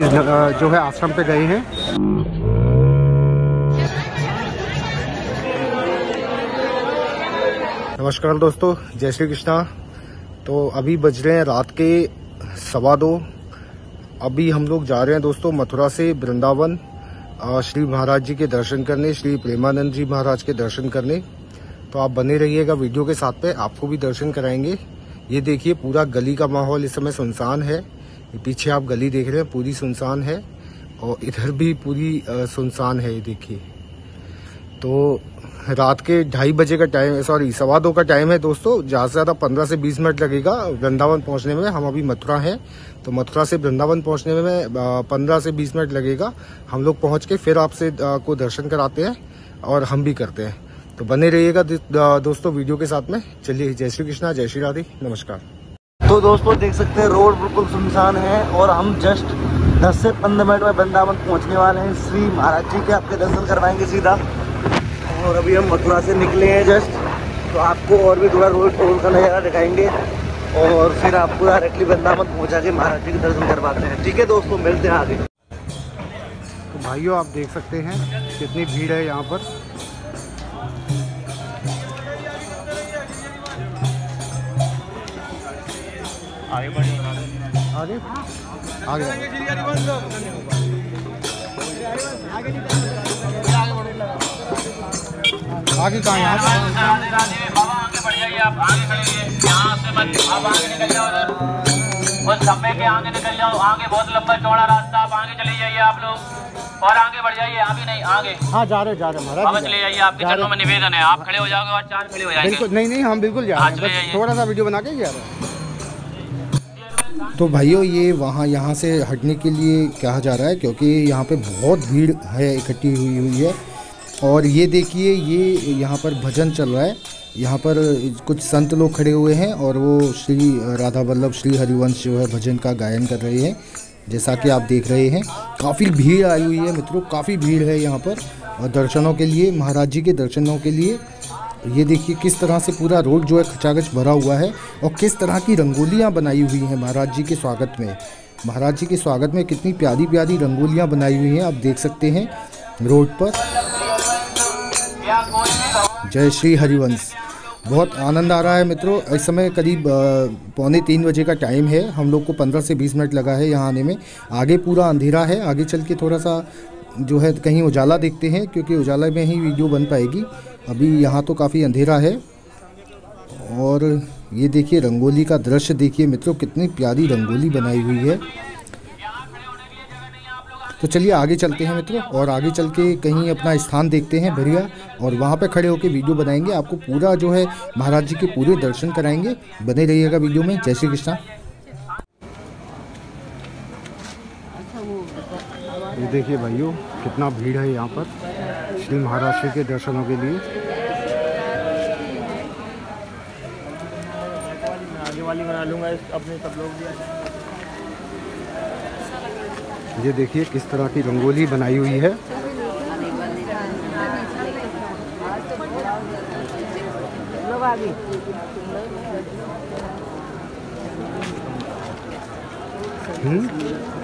जो है आश्रम पे गए हैं। नमस्कार दोस्तों, जय श्री कृष्णा। तो अभी बज रहे हैं रात के सवा दो। अभी हम लोग जा रहे हैं दोस्तों मथुरा से वृंदावन श्री महाराज जी के दर्शन करने, श्री प्रेमानंद जी महाराज के दर्शन करने। तो आप बने रहिएगा वीडियो के साथ पे आपको भी दर्शन कराएँगे। ये देखिए पूरा गली का माहौल इस समय सुनसान है। पीछे आप गली देख रहे हैं, पूरी सुनसान है और इधर भी पूरी सुनसान है ये देखिए। तो रात के ढाई बजे का टाइम है सॉरी, सवा दो का टाइम है दोस्तों, ज़्यादा से ज़्यादा पंद्रह से बीस मिनट लगेगा वृंदावन पहुँचने में, हम अभी मथुरा हैं तो मथुरा से वृंदावन पहुँचने में पंद्रह से बीस मिनट लगेगा। हम लोग पहुँच के फिर आपसे को दर्शन कराते हैं और हम भी करते हैं। तो बने रहिएगा दोस्तों वीडियो के साथ में। चलिए, जय श्री कृष्णा, जय श्री राधे, नमस्कार। तो दोस्तों, देख सकते हैं, रोड बिल्कुल सुनसान है और हम जस्ट 10 से 15 मिनट में वृंदावन पहुँचने वाले हैं। श्री महाराज जी के आपके दर्शन करवाएँगे सीधा। और अभी हम मथुरा से निकले हैं जस्ट तो आपको और भी थोड़ा रोड रोड का नज़ारा दिखाएँगे। और फिर आपको डायरेक्टली वृंदावन पहुँचा के महाराज जी के दर्शन करवाते हैं। ठीक है दोस्तों, मिलते हैं आगे। तो भाइयों, आप देख सकते हैं कितनी भीड़ है यहाँ पर। आगे आगे? आगे। आगे कहाँ यहाँ बाबा आगे बढ़ जाइए आप आगे खड़े यहाँ से मत आप आगे निकल जाओ उधर। उस खंभे के आगे निकल जाओ आगे बहुत लंबा चौड़ा रास्ता आप आगे चले जाइए आप लोग। और आगे बढ़ जाइए अभी नहीं आगे। हाँ जा रहे जा रहे महाराज। बाबा चले जाइए आपके चरणों में निवेदन है। आप खड़े हो जाओगे और चार खड़े हो जाएँगे। बिल्कुल नहीं नहीं हम बिल्कुल जा रहे हैं। थोड़ा सा वीडियो बना के जा रहे हैं। तो भाइयों, ये वहाँ, यहाँ से हटने के लिए कहा जा रहा है क्योंकि यहाँ पे बहुत भीड़ है, इकट्ठी हुई हुई है। और ये देखिए, ये यहाँ पर भजन चल रहा है। यहाँ पर कुछ संत लोग खड़े हुए हैं और वो श्री राधा वल्लभ, श्री हरिवंश जो है भजन का गायन कर रहे हैं, जैसा कि आप देख रहे हैं। काफ़ी भीड़ आई हुई है मित्रों, काफ़ी भीड़ है यहाँ पर। और दर्शनों के लिए, महाराज जी के दर्शनों के लिए ये देखिए किस तरह से पूरा रोड जो है खचाखच भरा हुआ है और किस तरह की रंगोलियाँ बनाई हुई हैं महाराज जी के स्वागत में। महाराज जी के स्वागत में कितनी प्यारी प्यारी रंगोलियाँ बनाई हुई हैं, आप देख सकते हैं रोड पर। जय श्री हरिवंश। बहुत आनंद आ रहा है मित्रों, इस समय करीब पौने तीन बजे का टाइम है, हम लोग को पंद्रह से बीस मिनट लगा है यहाँ आने में। आगे पूरा अंधेरा है, आगे चल के थोड़ा सा जो है कहीं उजाला देखते हैं, क्योंकि उजाला में ही वीडियो बन पाएगी। अभी यहाँ तो काफ़ी अंधेरा है। और ये देखिए, रंगोली का दृश्य देखिए मित्रों, कितनी प्यारी रंगोली बनाई हुई है। तो चलिए आगे चलते हैं मित्रों, और आगे चल के कहीं अपना स्थान देखते हैं बढ़िया, और वहाँ पे खड़े होकर वीडियो बनाएँगे। आपको पूरा जो है, महाराज जी के पूरे दर्शन कराएँगे। बने रहिएगा वीडियो में। जय श्री कृष्णा। ये देखिए भाइयों, कितना भीड़ है यहाँ पर। श्री महाराष्ट्र के दर्शनों के लिए। ये देखिए किस तरह की रंगोली बनाई हुई है। हम्म।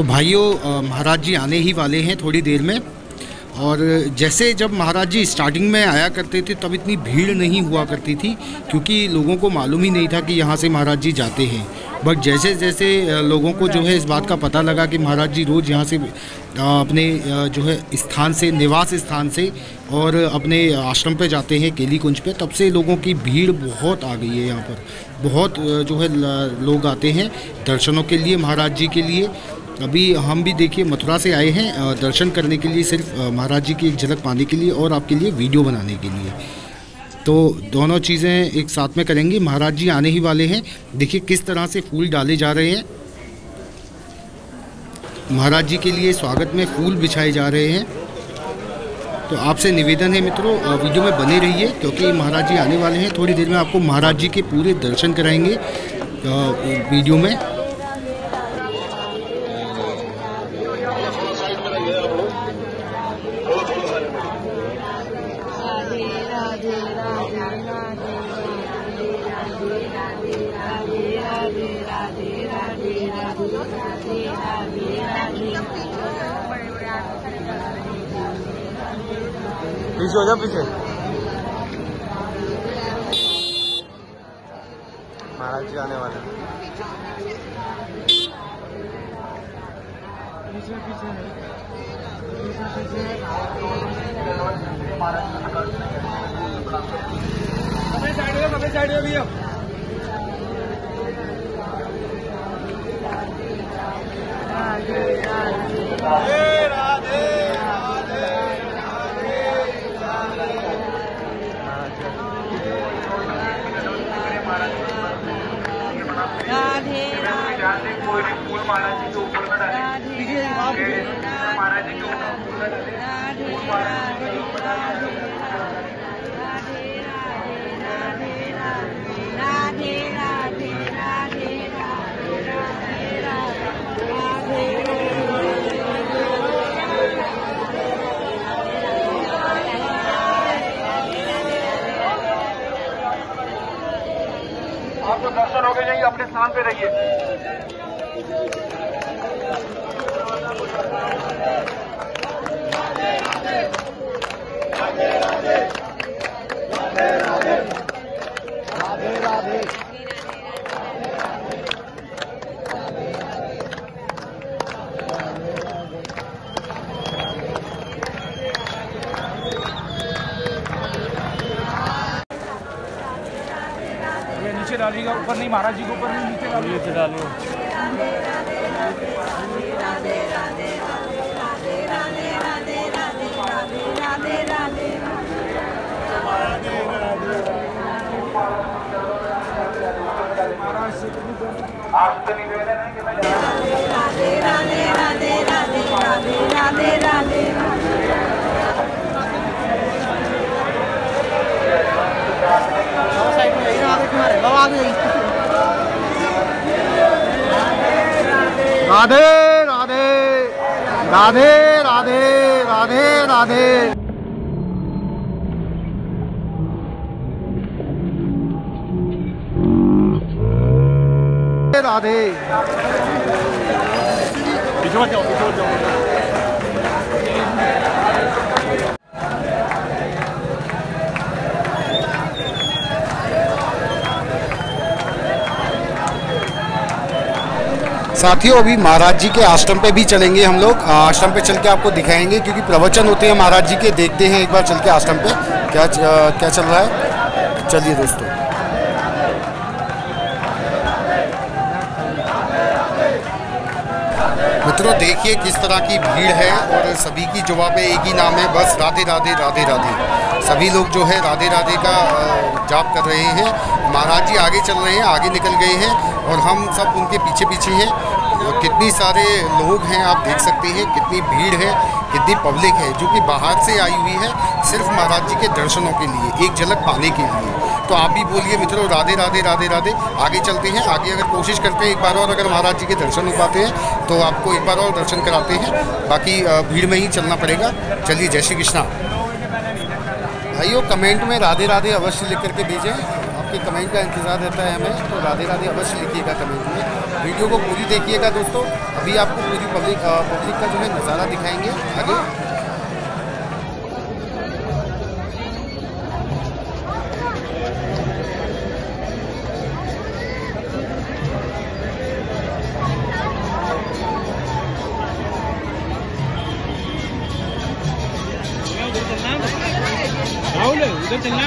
तो भाइयों महाराज जी आने ही वाले हैं थोड़ी देर में। और जैसे जब महाराज जी स्टार्टिंग में आया करते थे, तब इतनी भीड़ नहीं हुआ करती थी, क्योंकि लोगों को मालूम ही नहीं था कि यहाँ से महाराज जी जाते हैं। बट जैसे जैसे लोगों को जो है इस बात का पता लगा कि महाराज जी रोज़ यहाँ से अपने जो है स्थान से, निवास स्थान से, और अपने आश्रम पे जाते हैं केली कुंज पे, तब से लोगों की भीड़ बहुत आ गई है यहाँ पर। बहुत जो है लोग आते हैं दर्शनों के लिए, महाराज जी के लिए अभी हम भी देखिए मथुरा से आए हैं दर्शन करने के लिए सिर्फ़ महाराज जी की एक झलक पाने के लिए और आपके लिए वीडियो बनाने के लिए। तो दोनों चीज़ें एक साथ में करेंगे। महाराज जी आने ही वाले हैं। देखिए किस तरह से फूल डाले जा रहे हैं। महाराज जी के लिए स्वागत में फूल बिछाए जा रहे हैं। तो आपसे निवेदन है मित्रों वीडियो में बने रहिए, क्योंकि महाराज जी आने वाले हैं। थोड़ी देर में आपको महाराज जी के पूरे दर्शन कराएँगे वीडियो में। पीछे हो जा पीछे। महाराज जी आने वाले पीछे पीछे पीछे। पीछे साइड साइड भैया परेशान हो गए अपने स्थान पे रहिए। राधे राधे राधे राधे। नीचे डालिएगा ऊपर नहीं महाराज जी के ऊपर नहीं नीचे डालिए नीचे डालिए राधे तो आपसे निवेदन है कि मैं 라데 라데 라데 라데 라데 비주얼 좀 비주얼 좀 साथियों, अभी महाराज जी के आश्रम पे भी चलेंगे हम लोग। आश्रम पे चल के आपको दिखाएँगे, क्योंकि प्रवचन होते हैं महाराज जी के। देखते हैं एक बार चल के आश्रम पे, क्या क्या चल रहा है। चलिए दोस्तों। मित्रों, देखिए किस तरह की भीड़ है, और सभी की जवाब है एक ही नाम है, बस राधे राधे राधे राधे। सभी लोग जो है राधे राधे का जाप कर रहे हैं। महाराज जी आगे चल रहे हैं, आगे निकल गए हैं और हम सब उनके पीछे पीछे हैं। कितनी सारे लोग हैं आप देख सकते हैं, कितनी भीड़ है, कितनी पब्लिक है, जो कि बाहर से आई हुई है सिर्फ़ महाराज जी के दर्शनों के लिए, एक झलक पाने के लिए। तो आप भी बोलिए मित्रों, राधे राधे राधे राधे, आगे चलते हैं, आगे अगर कोशिश करते हैं एक बार और अगर महाराज जी के दर्शन हो पाते हैं तो आपको एक बार और दर्शन कराते हैं, बाकी भीड़ में ही चलना पड़ेगा। चलिए, जय श्री कृष्णा। भाइयों कमेंट में राधे राधे अवश्य लिख करके भेजें आपके कमेंट का इंतज़ार रहता है हमें तो राधे राधे अवश्य लिखिएगा कमेंट में। वीडियो को पूरी देखिएगा दोस्तों, अभी आपको पूरी पब्लिक पब्लिक का जो है नज़ारा दिखाएँगे, आगे। राहुल, उधर चलना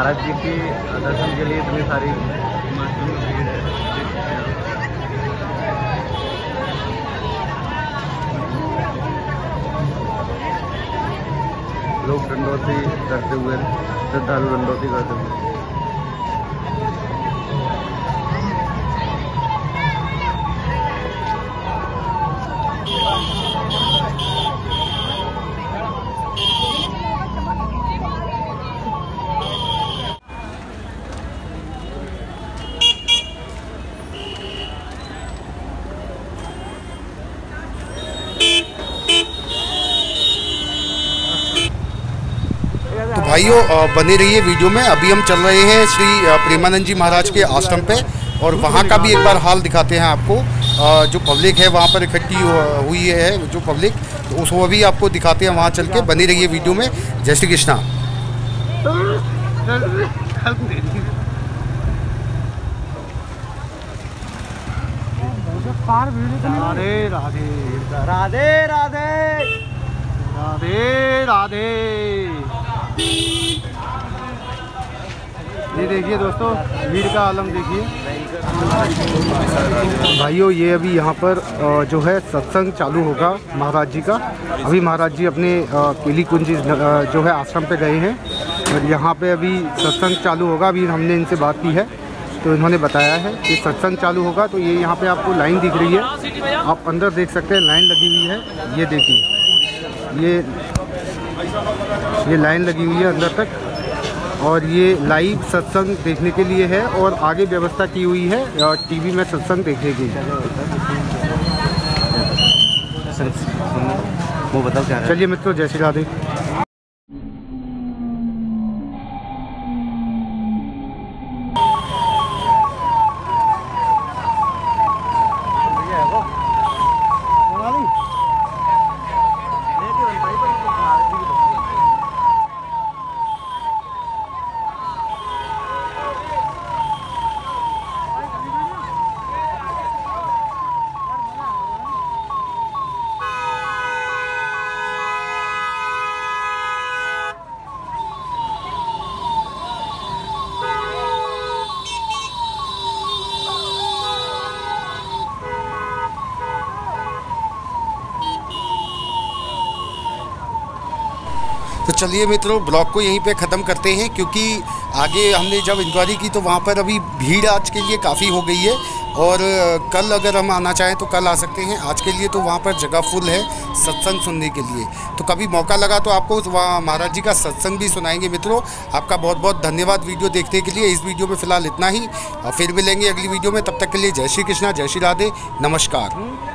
महाराज जी के दर्शन के लिए इतनी सारी लोग डंडोती करते हुए, श्रद्धालु डंडोती करते हुए। भाइयों बने रहिए वीडियो में। अभी हम चल रहे हैं श्री प्रेमानंद जी महाराज के आश्रम पे और वहाँ का भी एक बार हाल दिखाते हैं आपको। जो पब्लिक है वहाँ पर इकट्ठी हुई है, जो पब्लिक तो उसको भी आपको दिखाते हैं वहाँ चल के। बने रहिए वीडियो में। जय श्री कृष्णा। राधे राधे राधे राधे राधे राधे। ये देखिए दोस्तों भीड़ का आलम देखिए। भाइयों, ये अभी यहाँ पर जो है सत्संग चालू होगा महाराज जी का। अभी महाराज जी अपने पीली कुंज जो है आश्रम पे गए हैं और यहाँ पे अभी सत्संग चालू होगा। अभी हमने इनसे बात की है तो इन्होंने बताया है कि सत्संग चालू होगा। तो ये यहाँ पे आपको लाइन दिख रही है। आप अंदर देख सकते हैं, लाइन लगी हुई है। ये देखिए, ये ये लाइन लगी हुई है अंदर तक। और ये लाइव सत्संग देखने के लिए है और आगे व्यवस्था की हुई है और टीवी में सत्संग देखने के लिए। बताओ क्या चलिए मित्रों जय श्री राधे। तो चलिए मित्रों, ब्लॉग को यहीं पे ख़त्म करते हैं, क्योंकि आगे हमने जब इंक्वायरी की तो वहाँ पर अभी भीड़ आज के लिए काफ़ी हो गई है। और कल अगर हम आना चाहें तो कल आ सकते हैं। आज के लिए तो वहाँ पर जगह फुल है सत्संग सुनने के लिए। तो कभी मौका लगा तो आपको वहाँ महाराज जी का सत्संग भी सुनाएँगे मित्रों। आपका बहुत बहुत धन्यवाद वीडियो देखने के लिए। इस वीडियो में फ़िलहाल इतना ही। फिर मिलेंगे अगली वीडियो में। तब तक के लिए जय श्री कृष्णा, जय श्री राधे। नमस्कार।